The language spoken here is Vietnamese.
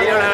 dieron